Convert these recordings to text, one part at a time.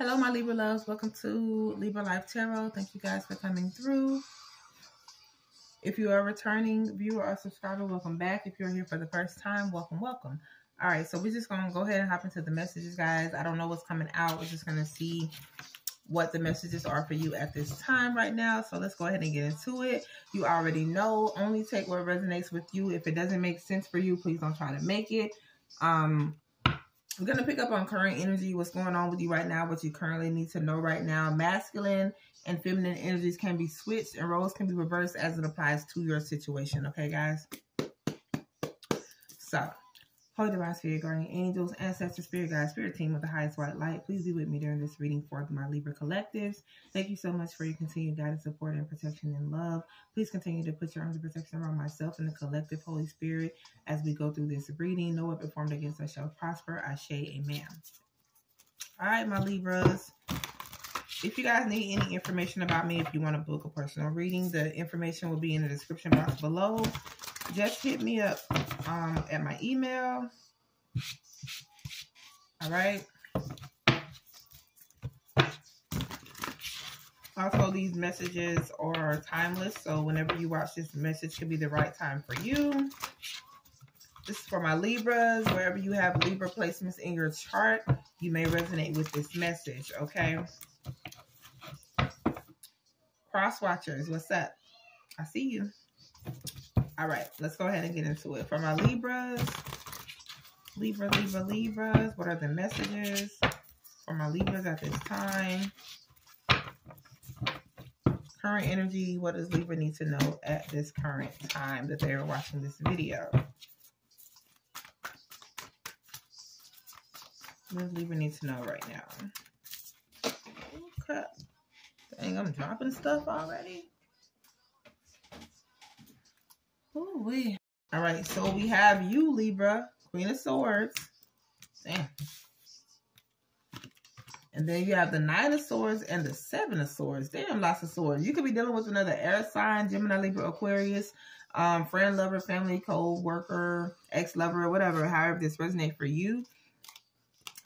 Hello, my Libra loves. Welcome to Libra Life Tarot. Thank you guys for coming through. If you are a returning viewer or subscriber, welcome back. If you're here for the first time, welcome, welcome. All right, so we're just going to go ahead and hop into the messages, guys. I don't know what's coming out. We're just going to see what the messages are for you at this time right now. So let's go ahead and get into it. You already know, only take what resonates with you. If it doesn't make sense for you, please don't try to make it. Um, I'm going to pick up on current energy, what's going on with you right now, what you currently need to know right now. Masculine and feminine energies can be switched and roles can be reversed as it applies to your situation. Okay, guys? So, Holy Divine Spirit, Guardian Angels, Ancestor Spirit Guide, Spirit Team of the highest white light, please be with me during this reading for my Libra collectives. Thank you so much for your continued guidance, support, and protection and love. Please continue to put your arms of protection around myself and the collective Holy Spirit as we go through this reading. No weapon formed against us shall prosper. I say amen. All right, my Libras. If you guys need any information about me, if you want to book a personal reading, the information will be in the description box below just hit me up um, at my email. All right. Also, these messages are timeless, so whenever you watch this message could be the right time for you. This is for my Libras. Wherever you have Libra placements in your chart, you may resonate with this message, okay? Cross watchers, what's up? I see you. All right, let's go ahead and get into it. For my Libras, Libra, Libra, Libras, what are the messages for my Libras at this time? Current energy, what does Libra need to know at this current time that they are watching this video? What does Libra need to know right now? Okay. Dang, I'm dropping stuff already. Oh, we. All right, so we have you, Libra, Queen of Swords. Damn. And then you have the Nine of Swords and the Seven of Swords. Damn, lots of swords. You could be dealing with another air sign, Gemini, Libra, Aquarius, um, friend, lover, family, co-worker, ex-lover, whatever, however this resonates for you.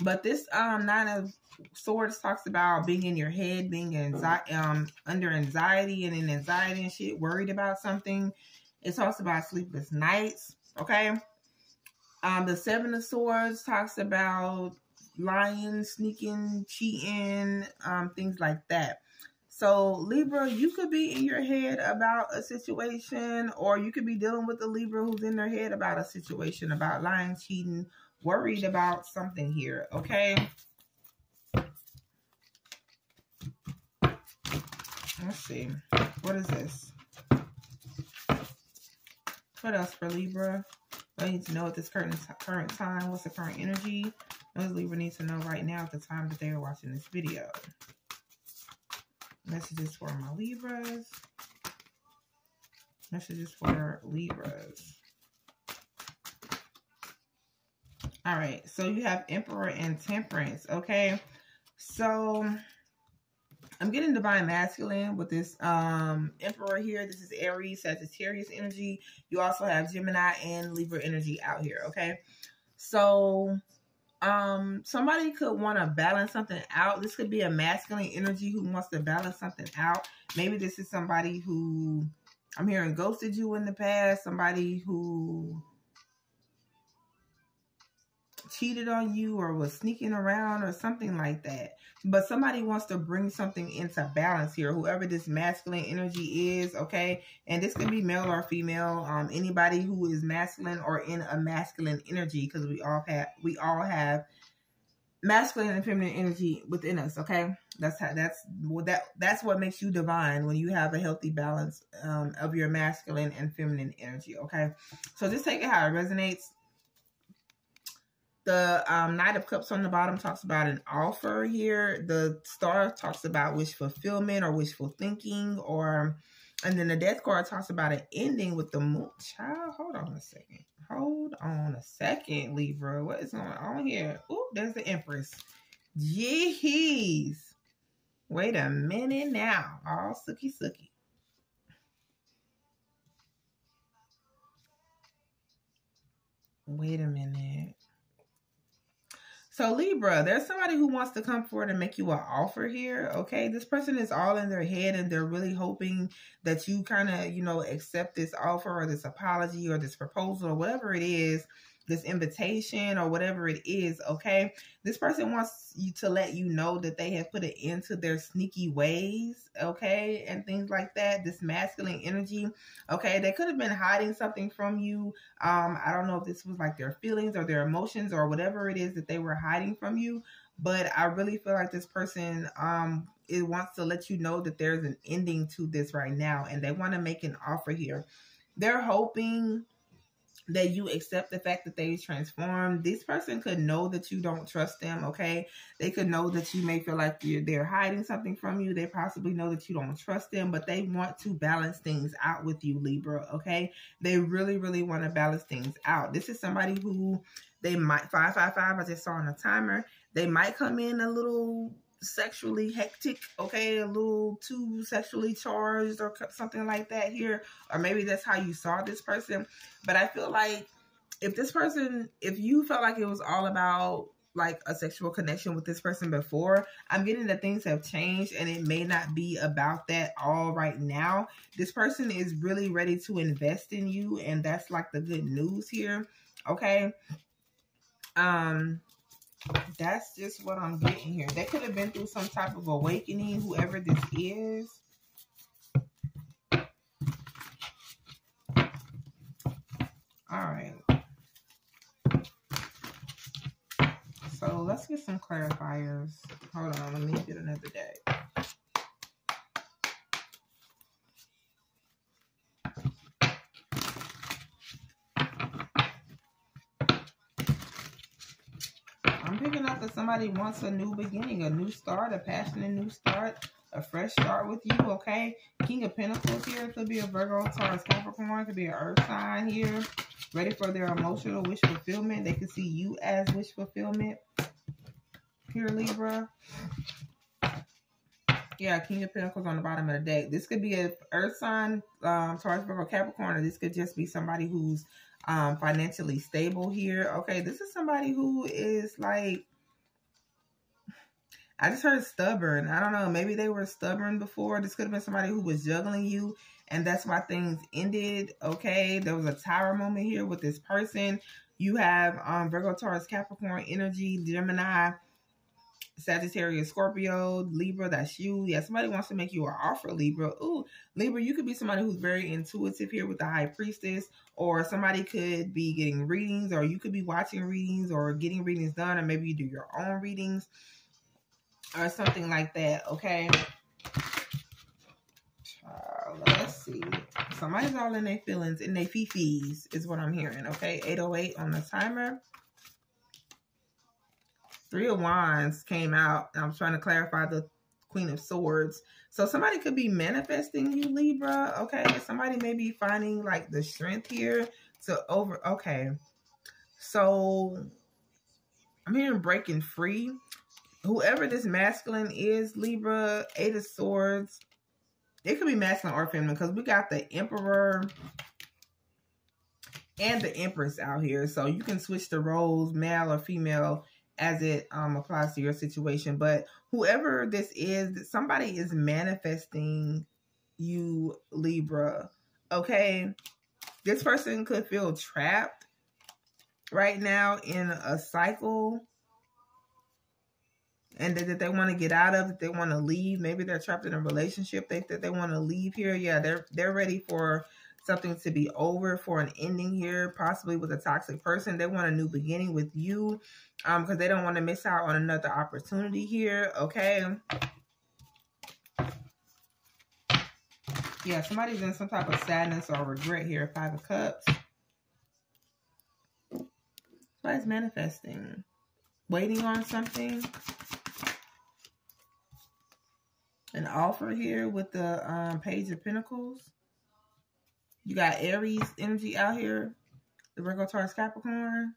But this um Nine of Swords talks about being in your head, being anxiety, um, under anxiety and in anxiety and shit, worried about something it talks about sleepless nights. Okay. Um, the Seven of Swords talks about lying, sneaking, cheating, um, things like that. So Libra, you could be in your head about a situation, or you could be dealing with a Libra who's in their head about a situation, about lying, cheating, worried about something here. Okay. Let's see. What is this? What else for Libra? I need to know at this current current time. What's the current energy? Does Libra need to know right now at the time that they are watching this video? Messages for my Libras. Messages for Libras. All right, so you have Emperor and Temperance, okay? So I'm getting divine masculine with this um emperor here. This is Aries, Sagittarius energy. You also have Gemini and Libra energy out here, okay? So um somebody could want to balance something out. This could be a masculine energy who wants to balance something out. Maybe this is somebody who I'm hearing ghosted you in the past, somebody who cheated on you or was sneaking around or something like that. But somebody wants to bring something into balance here, whoever this masculine energy is, okay? And this can be male or female, um, anybody who is masculine or in a masculine energy, because we all have we all have masculine and feminine energy within us, okay? That's how that's well, that that's what makes you divine when you have a healthy balance um, of your masculine and feminine energy, okay? So just take it how it resonates the um, Knight of Cups on the bottom talks about an offer here. The Star talks about wish fulfillment or wishful thinking, or and then the Death card talks about an ending with the Moon. Child, hold on a second. Hold on a second, Libra. What is going on here? Oh, there's the Empress. Jeez. Wait a minute now. All sooky sooky. Wait a. So Libra, there's somebody who wants to come forward and make you an offer here. Okay, this person is all in their head and they're really hoping that you kind of, you know, accept this offer or this apology or this proposal or whatever it is this invitation or whatever it is, okay? This person wants you to let you know that they have put it into their sneaky ways, okay? And things like that. This masculine energy, okay? They could have been hiding something from you. Um, I don't know if this was like their feelings or their emotions or whatever it is that they were hiding from you, but I really feel like this person um it wants to let you know that there's an ending to this right now and they want to make an offer here. They're hoping that you accept the fact that they transformed. This person could know that you don't trust them, okay? They could know that you may feel like they're hiding something from you. They possibly know that you don't trust them, but they want to balance things out with you, Libra, okay? They really, really want to balance things out. This is somebody who they might 555 I just saw on the timer. They might come in a little sexually hectic, okay, a little too sexually charged or something like that here, or maybe that's how you saw this person. But I feel like if this person, if you felt like it was all about like a sexual connection with this person before, I'm getting that things have changed and it may not be about that all right now. This person is really ready to invest in you, and that's like the good news here, okay? Um, that's just what I'm getting here. They could have been through some type of awakening, whoever this is. All right. So let's get some clarifiers. Hold on, let me get another day. that somebody wants a new beginning, a new start, a passionate new start, a fresh start with you, okay? King of Pentacles here. Could be a Virgo, Taurus, Capricorn. Could be an Earth sign here. Ready for their emotional wish fulfillment. They could see you as wish fulfillment. Here, Libra. Yeah, King of Pentacles on the bottom of the deck. This could be a Earth sign, um, Taurus, Virgo, Capricorn, or this could just be somebody who's um, financially stable here. Okay, this is somebody who is like I just heard stubborn. I don't know. Maybe they were stubborn before. This could have been somebody who was juggling you, and that's why things ended. Okay, there was a tower moment here with this person. You have um, Virgo, Taurus, Capricorn, Energy, Gemini, Sagittarius, Scorpio, Libra. That's you. Yeah, somebody wants to make you an offer, Libra. Ooh, Libra, you could be somebody who's very intuitive here with the High Priestess, or somebody could be getting readings, or you could be watching readings, or getting readings done, or maybe you do your own readings or something like that, okay? Uh, let's see. Somebody's all in their feelings, in their fifis is what I'm hearing, okay? 808 on the timer. Three of Wands came out. I'm trying to clarify the Queen of Swords. So somebody could be manifesting you, Libra, okay? Somebody may be finding, like, the strength here to over... Okay. So, I'm hearing breaking free whoever this masculine is, Libra, Eight of Swords, it could be masculine or feminine because we got the Emperor and the Empress out here. So you can switch the roles, male or female, as it um, applies to your situation. But whoever this is, somebody is manifesting you, Libra. Okay. This person could feel trapped right now in a cycle and that, that they want to get out of, that they want to leave. Maybe they're trapped in a relationship they, that they want to leave here. Yeah, they're they're ready for something to be over, for an ending here, possibly with a toxic person. They want a new beginning with you um, because they don't want to miss out on another opportunity here, okay? Yeah, somebody's in some type of sadness or regret here. Five of Cups. Somebody's manifesting. Waiting on something an offer here with the um, Page of Pentacles. You got Aries energy out here. The Virgo Taurus Capricorn.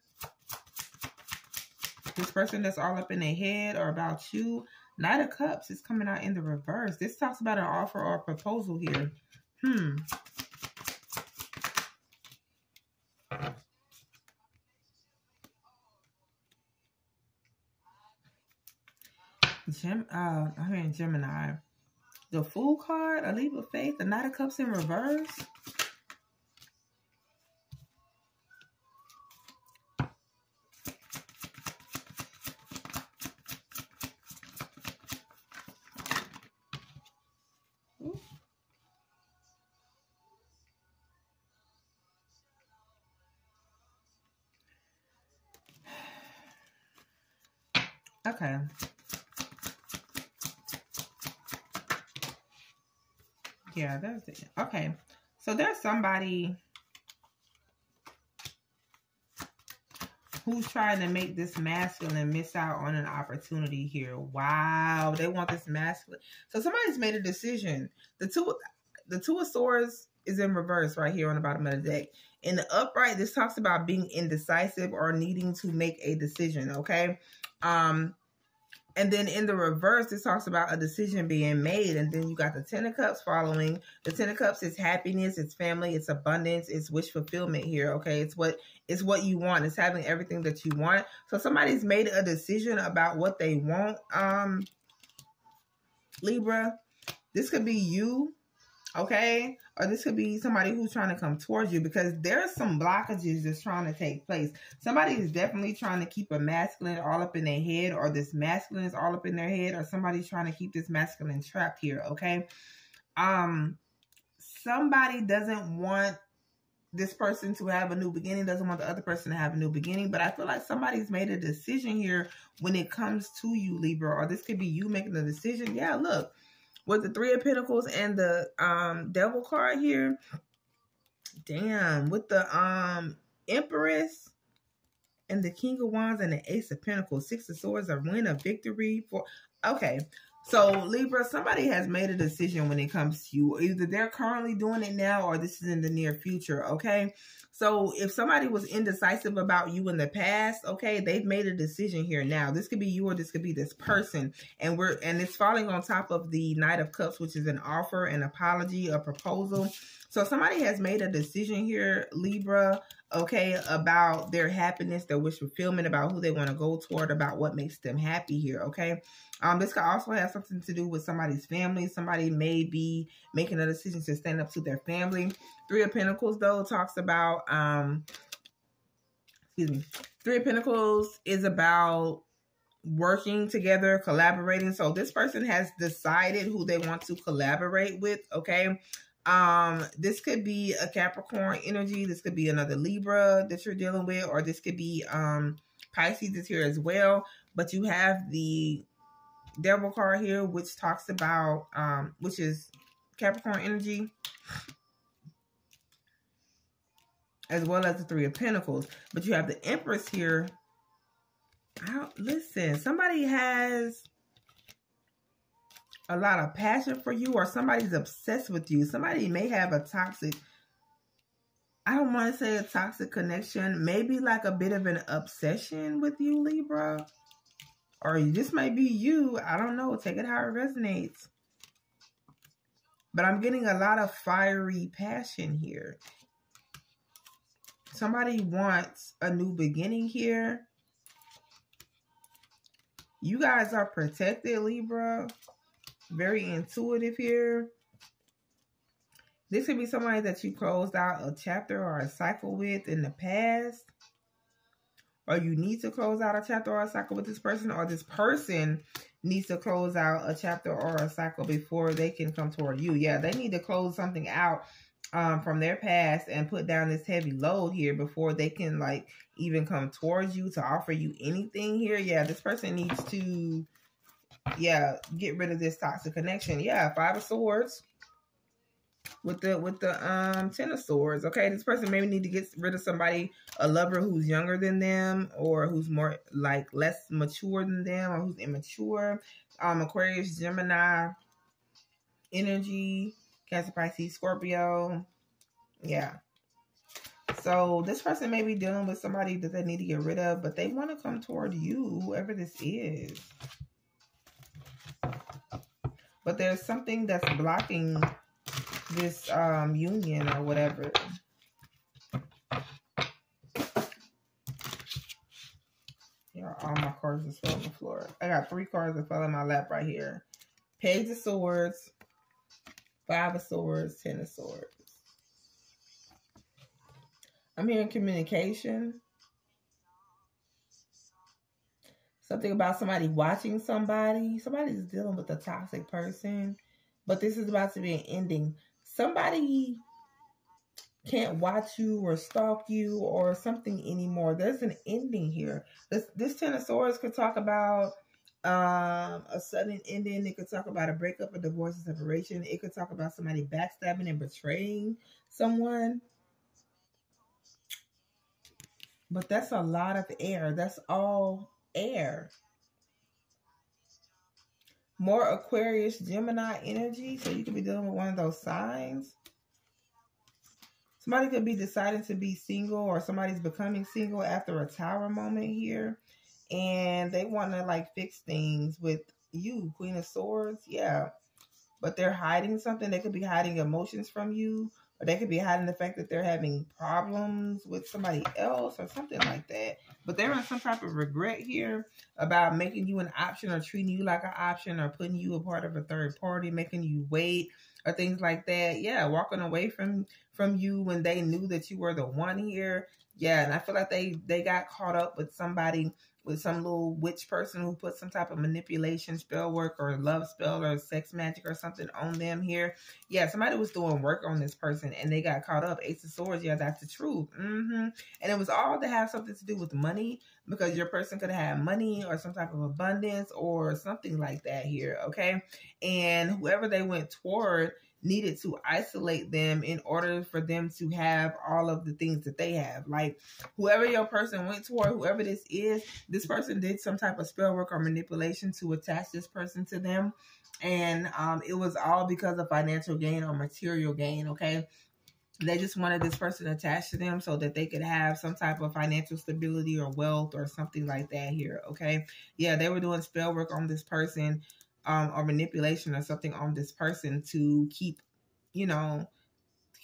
This person that's all up in their head or about you. Knight of Cups is coming out in the reverse. This talks about an offer or a proposal here. Hmm. Gem, uh, I'm hearing Gemini. The Fool card, a leap of faith, the Knight of Cups in reverse. Okay. Yeah, there's it. Okay. So there's somebody who's trying to make this masculine miss out on an opportunity here. Wow, they want this masculine. So somebody's made a decision. The two the two of swords is in reverse right here on the bottom of the deck. In the upright, this talks about being indecisive or needing to make a decision, okay? Um, and then in the reverse, it talks about a decision being made. And then you got the Ten of Cups following. The Ten of Cups is happiness, it's family, it's abundance, it's wish fulfillment here. Okay. It's what it's what you want. It's having everything that you want. So somebody's made a decision about what they want. Um Libra. This could be you. Okay or this could be somebody who's trying to come towards you because there's some blockages that's trying to take place. Somebody is definitely trying to keep a masculine all up in their head, or this masculine is all up in their head, or somebody's trying to keep this masculine trapped here. Okay, um, somebody doesn't want this person to have a new beginning, doesn't want the other person to have a new beginning. But I feel like somebody's made a decision here when it comes to you, Libra, or this could be you making a decision. Yeah, look with the three of pentacles and the um devil card here? Damn with the um empress and the king of wands and the ace of pentacles six of swords a win a victory for okay so libra somebody has made a decision when it comes to you either they're currently doing it now or this is in the near future okay so if somebody was indecisive about you in the past, okay, they've made a decision here now. This could be you or this could be this person. And we're and it's falling on top of the Knight of Cups, which is an offer, an apology, a proposal. So somebody has made a decision here, Libra, okay, about their happiness, their wish fulfillment, about who they want to go toward, about what makes them happy here, okay? Um, this could also have something to do with somebody's family. Somebody may be making a decision to stand up to their family. Three of Pentacles, though, talks about, um, excuse me, Three of Pentacles is about working together, collaborating. So this person has decided who they want to collaborate with, okay? Um, this could be a Capricorn energy. This could be another Libra that you're dealing with, or this could be um Pisces is here as well. But you have the Devil card here, which talks about um, which is Capricorn energy, as well as the Three of Pentacles. But you have the Empress here. I listen, somebody has a lot of passion for you or somebody's obsessed with you. Somebody may have a toxic, I don't want to say a toxic connection, maybe like a bit of an obsession with you, Libra. Or this might be you. I don't know. Take it how it resonates. But I'm getting a lot of fiery passion here. Somebody wants a new beginning here. You guys are protected, Libra very intuitive here. This could be somebody that you closed out a chapter or a cycle with in the past. Or you need to close out a chapter or a cycle with this person. Or this person needs to close out a chapter or a cycle before they can come toward you. Yeah, they need to close something out um, from their past and put down this heavy load here before they can like even come towards you to offer you anything here. Yeah, this person needs to yeah, get rid of this toxic connection. Yeah, five of swords with the with the um ten of swords. Okay, this person maybe need to get rid of somebody, a lover who's younger than them or who's more like less mature than them or who's immature. Um, Aquarius, Gemini, energy, Cancer, Pisces, Scorpio. Yeah. So this person may be dealing with somebody that they need to get rid of, but they want to come toward you, whoever this is. But there's something that's blocking this um, union or whatever. Yeah, all my cards just fell on the floor. I got three cards that fell in my lap right here. Page of Swords, Five of Swords, Ten of Swords. I'm hearing communication. Something about somebody watching somebody. Somebody's dealing with a toxic person. But this is about to be an ending. Somebody can't watch you or stalk you or something anymore. There's an ending here. This this Ten of Swords could talk about um a sudden ending. It could talk about a breakup, a divorce, a separation. It could talk about somebody backstabbing and betraying someone. But that's a lot of air. That's all air. More Aquarius, Gemini energy. So you could be dealing with one of those signs. Somebody could be deciding to be single or somebody's becoming single after a tower moment here. And they want to like fix things with you, Queen of Swords. Yeah. But they're hiding something. They could be hiding emotions from you. Or they could be hiding the fact that they're having problems with somebody else or something like that. But they're in some type of regret here about making you an option or treating you like an option or putting you a part of a third party, making you wait or things like that. Yeah, walking away from from you when they knew that you were the one here. Yeah, and I feel like they they got caught up with somebody with some little witch person who put some type of manipulation spell work or love spell or sex magic or something on them here. Yeah, somebody was doing work on this person and they got caught up. Ace of Swords, yeah, that's the truth. Mm-hmm. And it was all to have something to do with money because your person could have money or some type of abundance or something like that here, okay? And whoever they went toward needed to isolate them in order for them to have all of the things that they have. Like whoever your person went toward, whoever this is, this person did some type of spell work or manipulation to attach this person to them. And um, it was all because of financial gain or material gain, okay? They just wanted this person attached to them so that they could have some type of financial stability or wealth or something like that here, okay? Yeah, they were doing spell work on this person um, or manipulation or something on this person to keep, you know,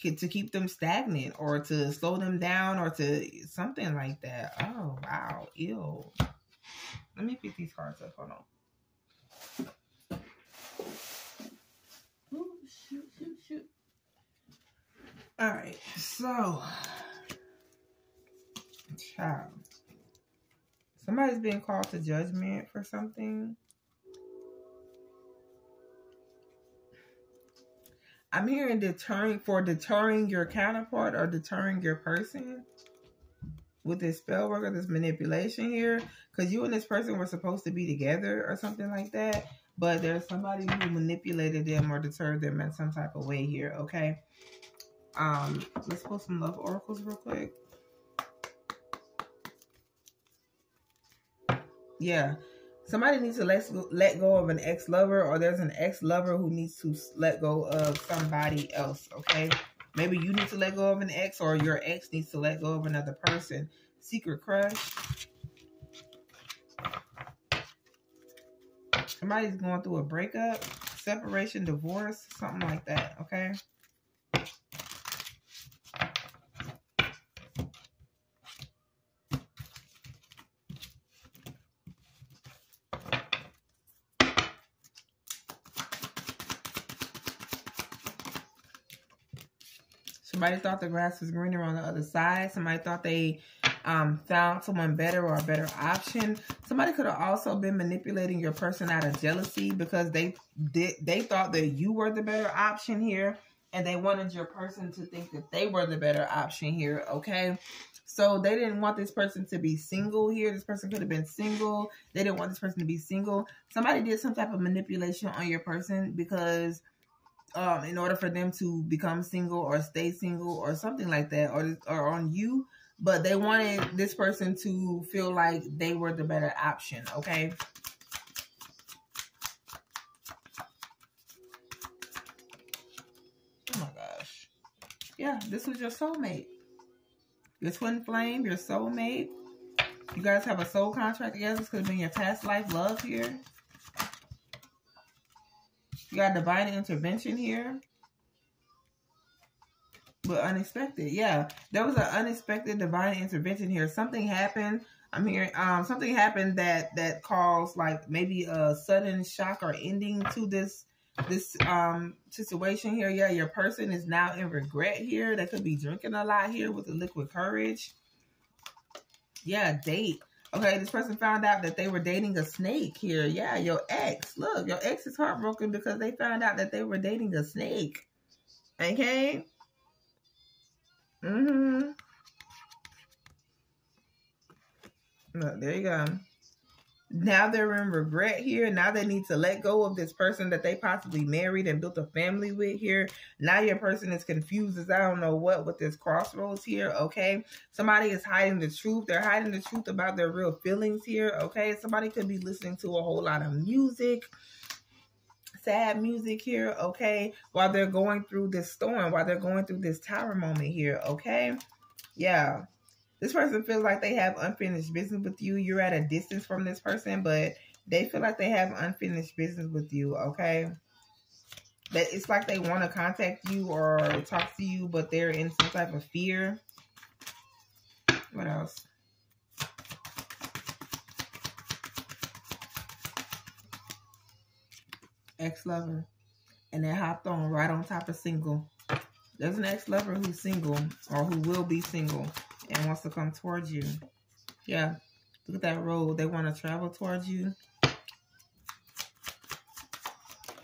to keep them stagnant or to slow them down or to something like that. Oh, wow. Ew. Let me pick these cards up. Hold on. Shoot, shoot, shoot. All right. So, child. Somebody's being called to judgment for something. I'm hearing deterring for deterring your counterpart or deterring your person with this spell work or this manipulation here. Because you and this person were supposed to be together or something like that. But there's somebody who manipulated them or deterred them in some type of way here, okay? Um, let's pull some love oracles real quick. Yeah somebody needs to let let go of an ex lover, or there's an ex lover who needs to let go of somebody else. Okay, maybe you need to let go of an ex, or your ex needs to let go of another person. Secret crush. Somebody's going through a breakup, separation, divorce, something like that. Okay. Somebody thought the grass was greener on the other side. Somebody thought they um, found someone better or a better option. Somebody could have also been manipulating your person out of jealousy because they did they thought that you were the better option here and they wanted your person to think that they were the better option here, okay? So they didn't want this person to be single here. This person could have been single. They didn't want this person to be single. Somebody did some type of manipulation on your person because um, in order for them to become single or stay single or something like that, or or on you. But they wanted this person to feel like they were the better option. Okay. Oh my gosh. Yeah, this was your soulmate. Your twin flame, your soulmate. You guys have a soul contract together. This could have been your past life love here. You got divine intervention here. But unexpected. Yeah. There was an unexpected divine intervention here. Something happened I'm hearing um something happened that that caused like maybe a sudden shock or ending to this this um situation here. Yeah, your person is now in regret here. They could be drinking a lot here with the liquid courage. Yeah, date. Okay, this person found out that they were dating a snake here. Yeah, your ex. Look, your ex is heartbroken because they found out that they were dating a snake. Okay? Mm-hmm. Look, there you go. Now they're in regret here. Now they need to let go of this person that they possibly married and built a family with here. Now your person is confused as I don't know what with this crossroads here. Okay. Somebody is hiding the truth. They're hiding the truth about their real feelings here. Okay. Somebody could be listening to a whole lot of music sad music here, okay, while they're going through this storm, while they're going through this tower moment here, okay? Yeah. This person feels like they have unfinished business with you. You're at a distance from this person, but they feel like they have unfinished business with you, okay? That it's like they want to contact you or talk to you, but they're in some type of fear. What else? ex-lover and they hopped on right on top of single. There's an ex-lover who's single or who will be single and wants to come towards you. Yeah, look at that road. They want to travel towards you.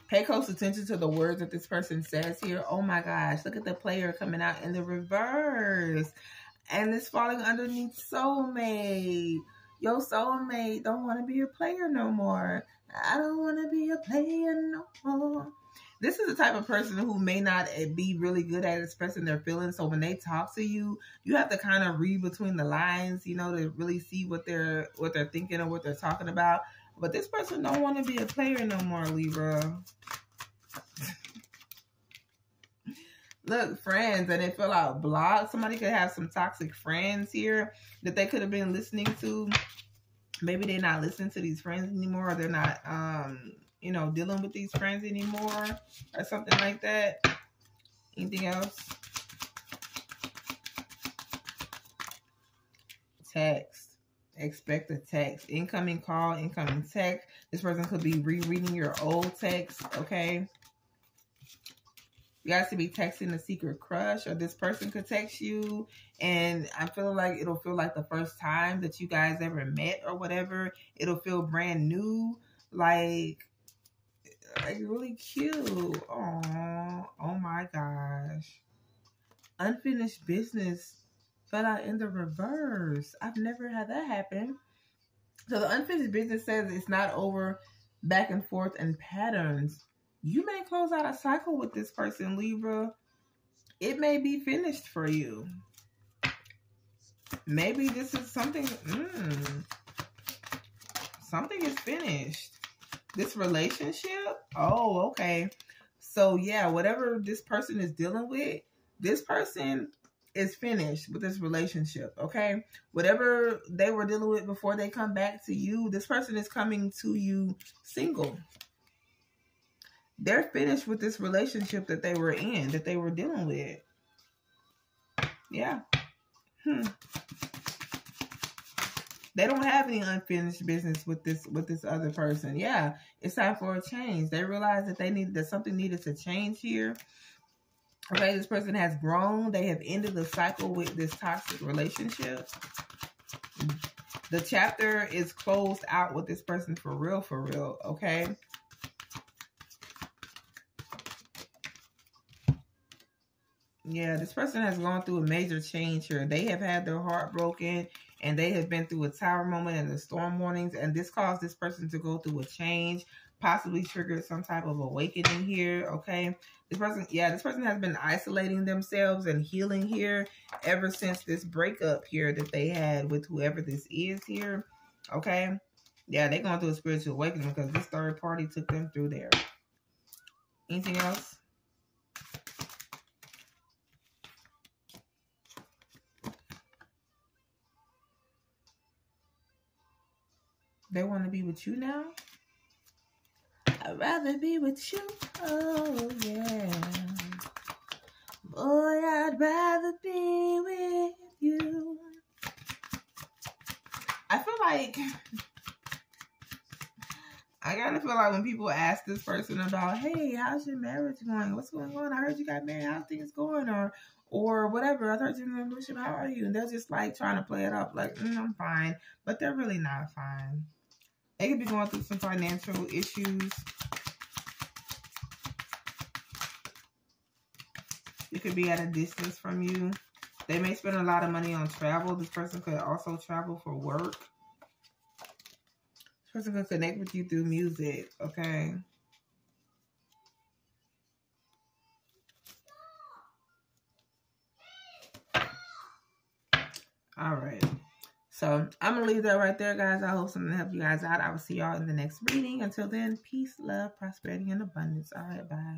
Pay close attention to the words that this person says here. Oh my gosh, look at the player coming out in the reverse. And it's falling underneath soulmate. Your soulmate don't want to be a player no more. I don't want to be a player no more. This is the type of person who may not be really good at expressing their feelings. So when they talk to you, you have to kind of read between the lines, you know, to really see what they're what they're thinking or what they're talking about. But this person don't want to be a player no more, Libra. Look, friends, and they fill out blogs. Somebody could have some toxic friends here that they could have been listening to maybe they're not listening to these friends anymore or they're not um you know dealing with these friends anymore or something like that? Anything else? Text. Expect a text. Incoming call incoming text. This person could be rereading your old text okay? You guys could be texting a secret crush or this person could text you and i feel like it'll feel like the first time that you guys ever met or whatever. It'll feel brand new like like really cute oh oh my gosh unfinished business fell out in the reverse i've never had that happen so the unfinished business says it's not over back and forth and patterns you may close out a cycle with this person, Libra. It may be finished for you. Maybe this is something, mm, something is finished. This relationship, oh, okay. So, yeah, whatever this person is dealing with, this person is finished with this relationship, okay? Whatever they were dealing with before they come back to you, this person is coming to you single they're finished with this relationship that they were in, that they were dealing with. Yeah. Hmm. They don't have any unfinished business with this with this other person. Yeah, it's time for a change. They realize that they need that something needed to change here. Okay, this person has grown. They have ended the cycle with this toxic relationship. The chapter is closed out with this person for real, for real. Okay. Yeah, this person has gone through a major change here. They have had their heart broken and they have been through a tower moment and the storm warnings. And this caused this person to go through a change, possibly triggered some type of awakening here. Okay. This person, yeah, this person has been isolating themselves and healing here ever since this breakup here that they had with whoever this is here. Okay. Yeah, they're going through a spiritual awakening because this third party took them through there. Anything else? They want to be with you now? I'd rather be with you. Oh, yeah. Boy, I'd rather be with you. I feel like I kind of feel like when people ask this person about, hey, how's your marriage going? What's going on? I heard you got married. How's things going? Or or whatever. I heard you're in a relationship. How are you? And they're just like trying to play it up like, mm, I'm fine. But they're really not fine. They could be going through some financial issues. It could be at a distance from you. They may spend a lot of money on travel. This person could also travel for work. This person could connect with you through music, okay? All right. So I'm going to leave that right there, guys. I hope something helped you guys out. I will see y'all in the next reading. Until then, peace, love, prosperity, and abundance. All right, bye.